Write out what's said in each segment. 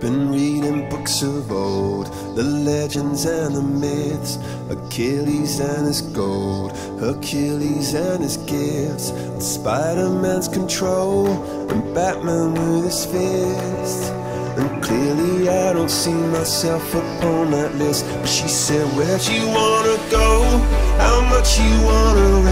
been reading books of old, the legends and the myths, Achilles and his gold, Hercules and his gifts, Spider-Man's control, and Batman with his fists. And clearly I don't see myself upon that list. But she said, where'd you wanna go? How much you wanna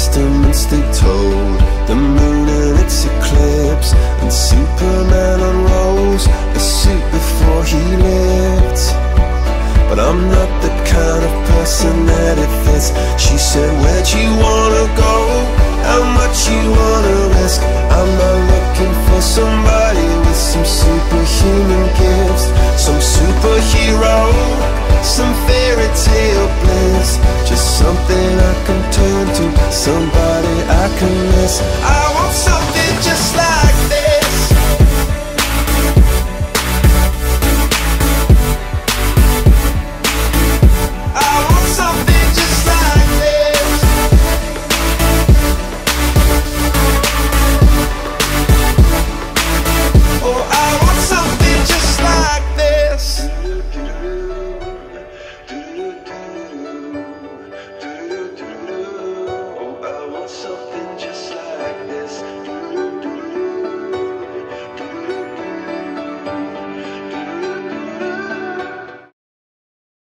testaments they told I want something just like